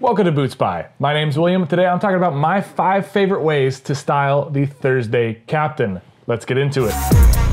Welcome to BootSpy. My name's William. Today I'm talking about my five favorite ways to style the Thursday Captain. Let's get into it.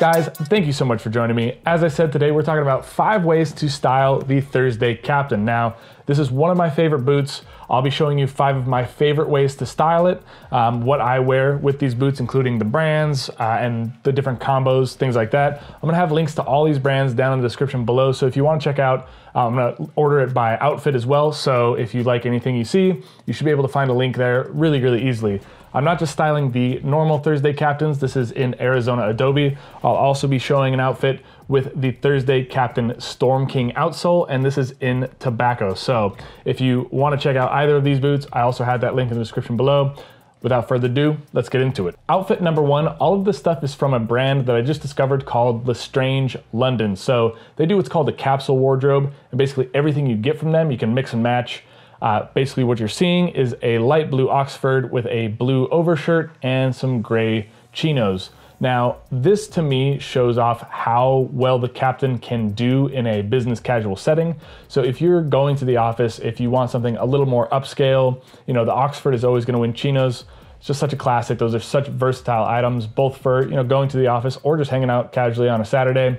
Guys, thank you so much for joining me. As I said today, we're talking about five ways to style the Thursday Captain. Now, this is one of my favorite boots. I'll be showing you five of my favorite ways to style it, um, what I wear with these boots, including the brands uh, and the different combos, things like that. I'm gonna have links to all these brands down in the description below. So if you wanna check out, uh, I'm gonna order it by outfit as well. So if you like anything you see, you should be able to find a link there really, really easily. I'm not just styling the normal Thursday captains. This is in Arizona Adobe. I'll also be showing an outfit with the Thursday Captain Storm King outsole, and this is in tobacco. So if you want to check out either of these boots, I also have that link in the description below. Without further ado, let's get into it. Outfit number one, all of this stuff is from a brand that I just discovered called L'Estrange London. So they do what's called a capsule wardrobe, and basically everything you get from them, you can mix and match uh, basically what you're seeing is a light blue Oxford with a blue overshirt and some gray chinos. Now, this to me shows off how well the captain can do in a business casual setting. So if you're going to the office, if you want something a little more upscale, you know, the Oxford is always gonna win chinos. It's just such a classic. Those are such versatile items, both for, you know, going to the office or just hanging out casually on a Saturday.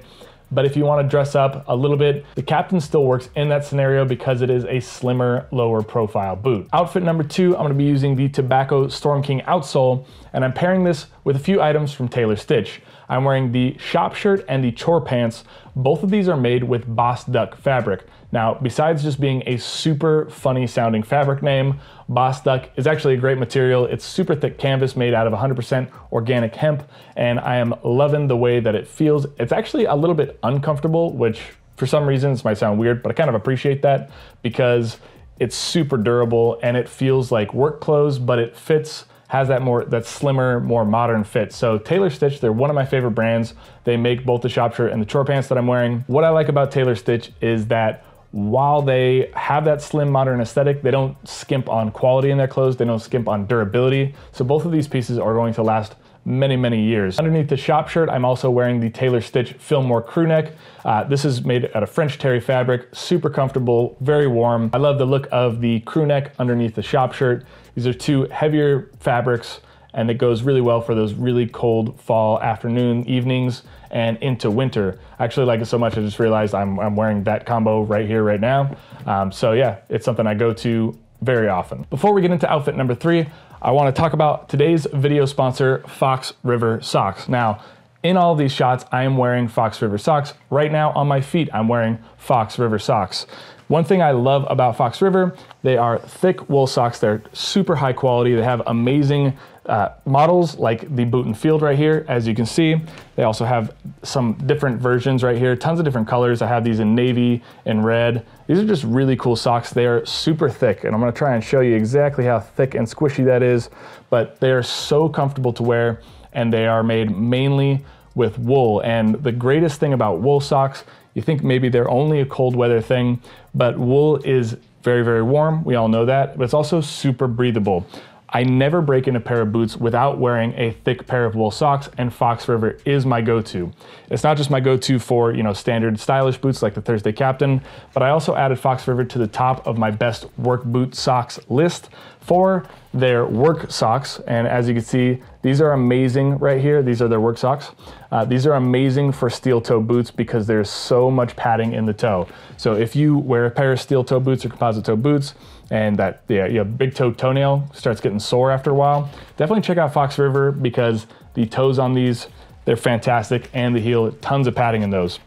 But if you want to dress up a little bit, the Captain still works in that scenario because it is a slimmer, lower profile boot. Outfit number two, I'm going to be using the Tobacco Storm King outsole, and I'm pairing this with a few items from Taylor Stitch. I'm wearing the shop shirt and the chore pants. Both of these are made with Boss Duck fabric. Now, besides just being a super funny sounding fabric name, Boss Duck is actually a great material. It's super thick canvas made out of 100% organic hemp, and I am loving the way that it feels. It's actually a little bit uncomfortable, which for some reasons might sound weird, but I kind of appreciate that because it's super durable and it feels like work clothes, but it fits has that more that slimmer, more modern fit. So Taylor Stitch, they're one of my favorite brands. They make both the shop shirt and the chore pants that I'm wearing. What I like about Taylor Stitch is that while they have that slim modern aesthetic, they don't skimp on quality in their clothes, they don't skimp on durability. So both of these pieces are going to last many, many years. Underneath the shop shirt, I'm also wearing the Taylor Stitch Fillmore crew neck. Uh, this is made out of French terry fabric, super comfortable, very warm. I love the look of the crew neck underneath the shop shirt. These are two heavier fabrics and it goes really well for those really cold fall afternoon evenings and into winter. I actually like it so much I just realized I'm, I'm wearing that combo right here, right now. Um, so yeah, it's something I go to very often. Before we get into outfit number three, I wanna talk about today's video sponsor, Fox River Socks. Now, in all these shots, I am wearing Fox River socks. Right now on my feet, I'm wearing Fox River socks. One thing I love about Fox River, they are thick wool socks. They're super high quality. They have amazing uh, models like the boot and field right here, as you can see. They also have some different versions right here, tons of different colors. I have these in navy and red. These are just really cool socks. They are super thick, and I'm gonna try and show you exactly how thick and squishy that is, but they are so comfortable to wear, and they are made mainly with wool. And the greatest thing about wool socks you think maybe they're only a cold weather thing, but wool is very, very warm. We all know that, but it's also super breathable. I never break in a pair of boots without wearing a thick pair of wool socks, and Fox River is my go-to. It's not just my go-to for you know standard stylish boots like the Thursday Captain, but I also added Fox River to the top of my best work boot socks list for their work socks. And as you can see, these are amazing right here. These are their work socks. Uh, these are amazing for steel toe boots because there's so much padding in the toe. So if you wear a pair of steel toe boots or composite toe boots, and that yeah, yeah, big toe toenail starts getting sore after a while, definitely check out Fox River because the toes on these, they're fantastic, and the heel, tons of padding in those.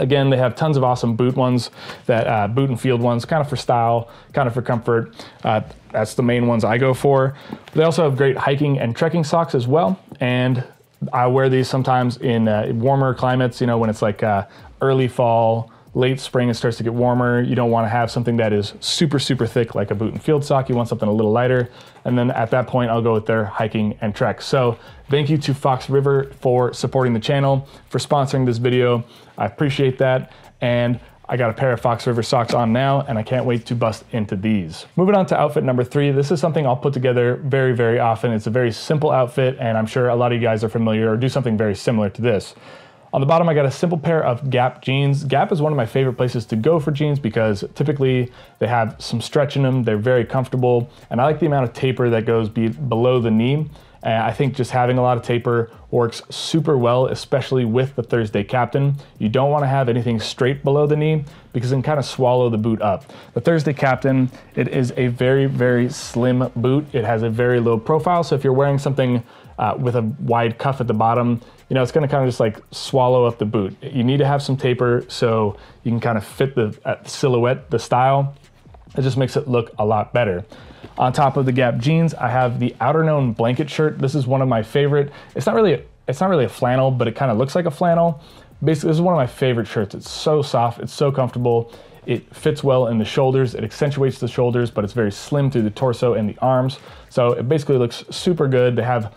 Again, they have tons of awesome boot ones, that uh, boot and field ones, kind of for style, kind of for comfort. Uh, that's the main ones I go for. They also have great hiking and trekking socks as well, and I wear these sometimes in uh, warmer climates. You know, when it's like uh, early fall, late spring, it starts to get warmer. You don't want to have something that is super, super thick like a boot and field sock. You want something a little lighter. And then at that point, I'll go with their hiking and trek. So thank you to Fox River for supporting the channel, for sponsoring this video. I appreciate that. And I got a pair of Fox River socks on now, and I can't wait to bust into these. Moving on to outfit number three, this is something I'll put together very, very often. It's a very simple outfit, and I'm sure a lot of you guys are familiar or do something very similar to this. On the bottom, I got a simple pair of Gap jeans. Gap is one of my favorite places to go for jeans because typically they have some stretch in them, they're very comfortable, and I like the amount of taper that goes be below the knee. And I think just having a lot of taper works super well, especially with the Thursday Captain. You don't wanna have anything straight below the knee because it can kind of swallow the boot up. The Thursday Captain, it is a very, very slim boot. It has a very low profile, so if you're wearing something uh, with a wide cuff at the bottom, you know, it's gonna kind of just like swallow up the boot. You need to have some taper so you can kind of fit the uh, silhouette, the style. It just makes it look a lot better. On top of the Gap jeans, I have the Outerknown blanket shirt. This is one of my favorite. It's not really a, it's not really a flannel, but it kind of looks like a flannel. Basically, this is one of my favorite shirts. It's so soft, it's so comfortable. It fits well in the shoulders, it accentuates the shoulders, but it's very slim through the torso and the arms. So it basically looks super good. They have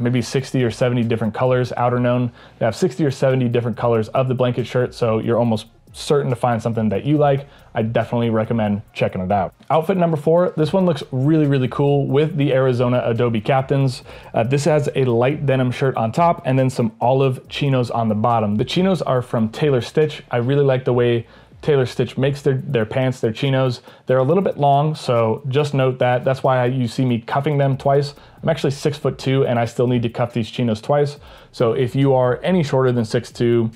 maybe 60 or 70 different colors, Outerknown. They have 60 or 70 different colors of the blanket shirt, so you're almost certain to find something that you like, I definitely recommend checking it out. Outfit number four, this one looks really, really cool with the Arizona Adobe Captains. Uh, this has a light denim shirt on top and then some olive chinos on the bottom. The chinos are from Taylor Stitch. I really like the way Taylor Stitch makes their, their pants, their chinos. They're a little bit long, so just note that. That's why I, you see me cuffing them twice. I'm actually six foot two and I still need to cuff these chinos twice. So if you are any shorter than six two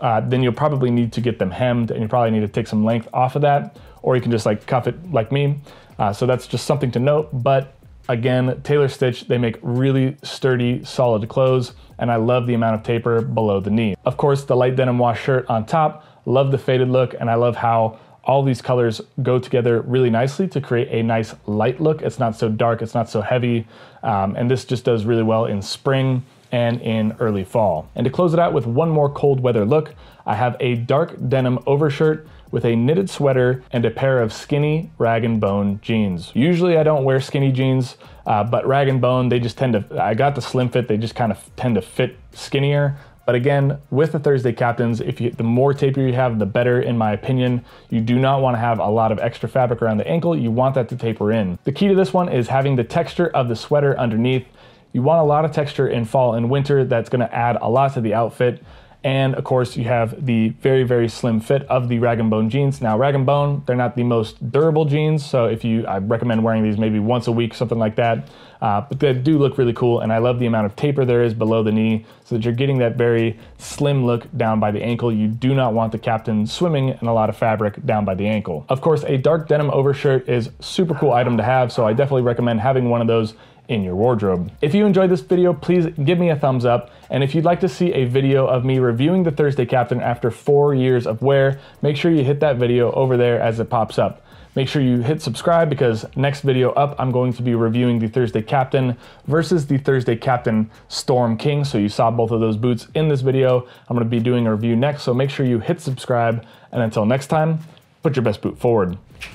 uh, then you'll probably need to get them hemmed and you probably need to take some length off of that, or you can just like cuff it like me. Uh, so that's just something to note. But again, Taylor Stitch, they make really sturdy, solid clothes, and I love the amount of taper below the knee. Of course, the light denim wash shirt on top, love the faded look, and I love how all these colors go together really nicely to create a nice light look. It's not so dark, it's not so heavy, um, and this just does really well in spring and in early fall. And to close it out with one more cold weather look, I have a dark denim overshirt with a knitted sweater and a pair of skinny rag and bone jeans. Usually I don't wear skinny jeans, uh, but rag and bone, they just tend to, I got the slim fit, they just kind of tend to fit skinnier. But again, with the Thursday Captains, if you the more taper you have, the better in my opinion. You do not want to have a lot of extra fabric around the ankle. You want that to taper in. The key to this one is having the texture of the sweater underneath you want a lot of texture in fall and winter. That's going to add a lot to the outfit. And of course, you have the very, very slim fit of the Rag & Bone jeans. Now, Rag & Bone, they're not the most durable jeans, so if you, I recommend wearing these maybe once a week, something like that. Uh, but they do look really cool, and I love the amount of taper there is below the knee, so that you're getting that very slim look down by the ankle. You do not want the captain swimming in a lot of fabric down by the ankle. Of course, a dark denim overshirt is super cool item to have, so I definitely recommend having one of those in your wardrobe. If you enjoyed this video, please give me a thumbs up. And if you'd like to see a video of me reviewing the Thursday Captain after four years of wear, make sure you hit that video over there as it pops up. Make sure you hit subscribe because next video up, I'm going to be reviewing the Thursday Captain versus the Thursday Captain Storm King. So you saw both of those boots in this video. I'm gonna be doing a review next, so make sure you hit subscribe. And until next time, put your best boot forward.